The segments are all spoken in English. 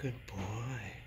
Good boy.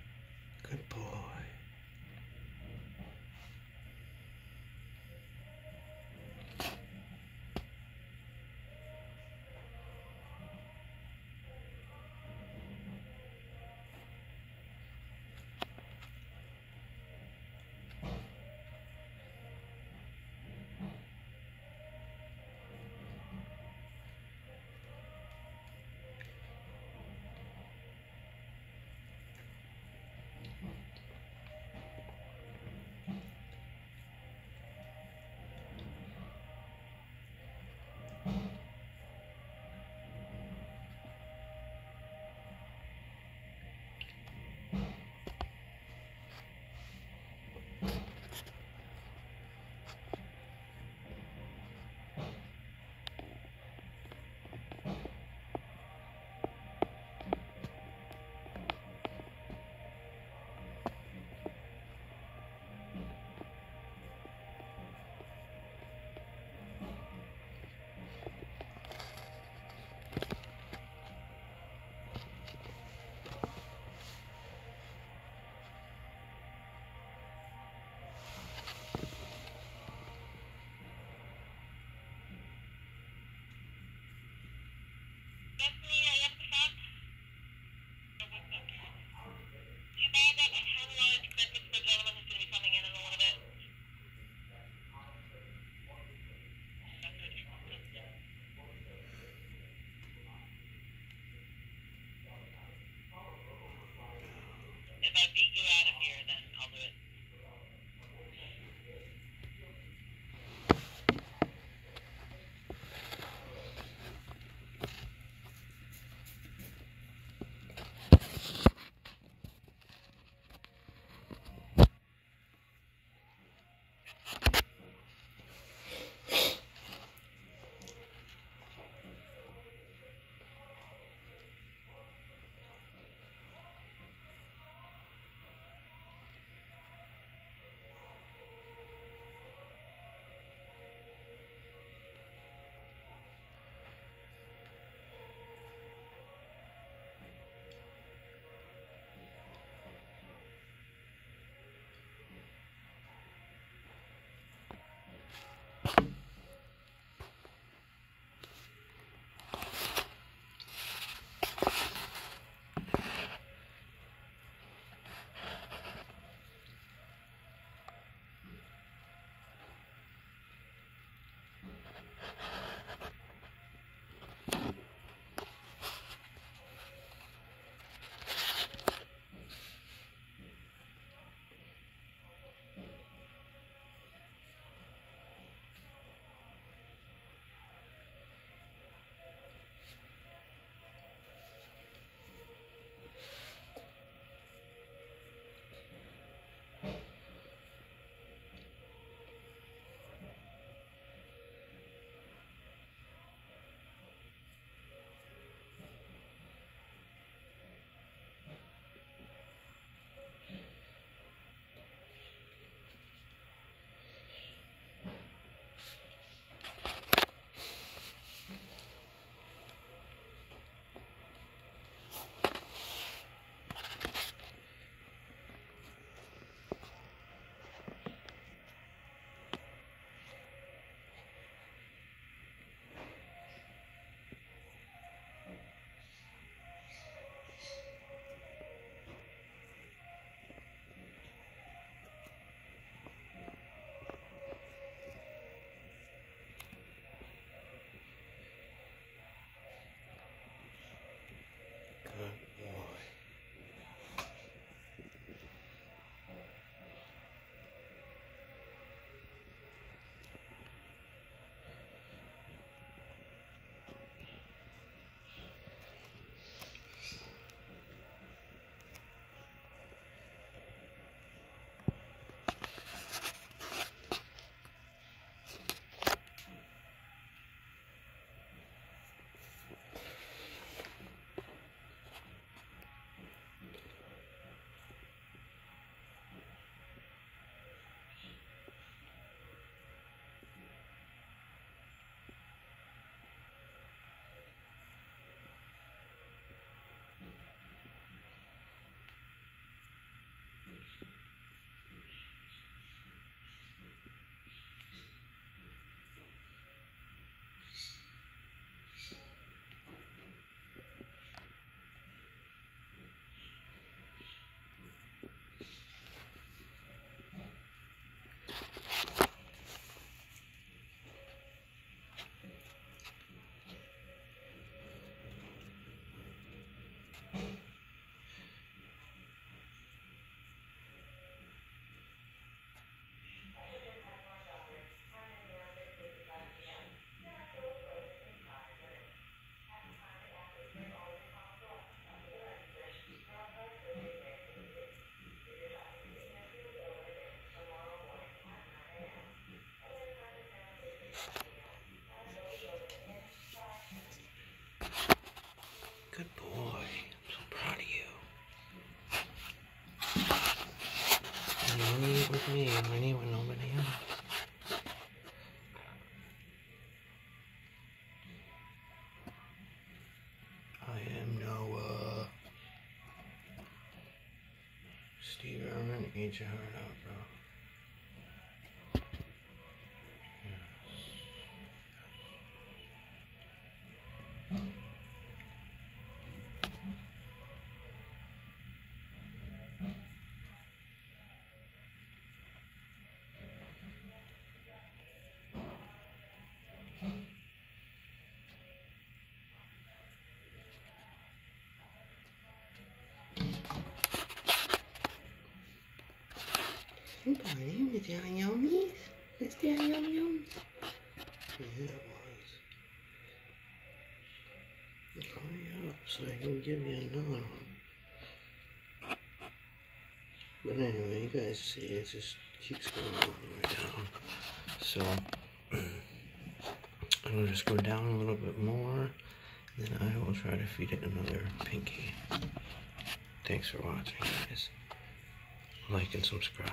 With me and Winnie when nobody else. I am Noah. Steve Irwin, your bro. Buddy, with your yummies? Is there yum? Yeah, it was. Hurry up so I can give you another one. But anyway, you guys see it just keeps going all the way down. So I'll just go down a little bit more. and Then I will try to feed it another pinky. Thanks for watching, guys. Like and subscribe.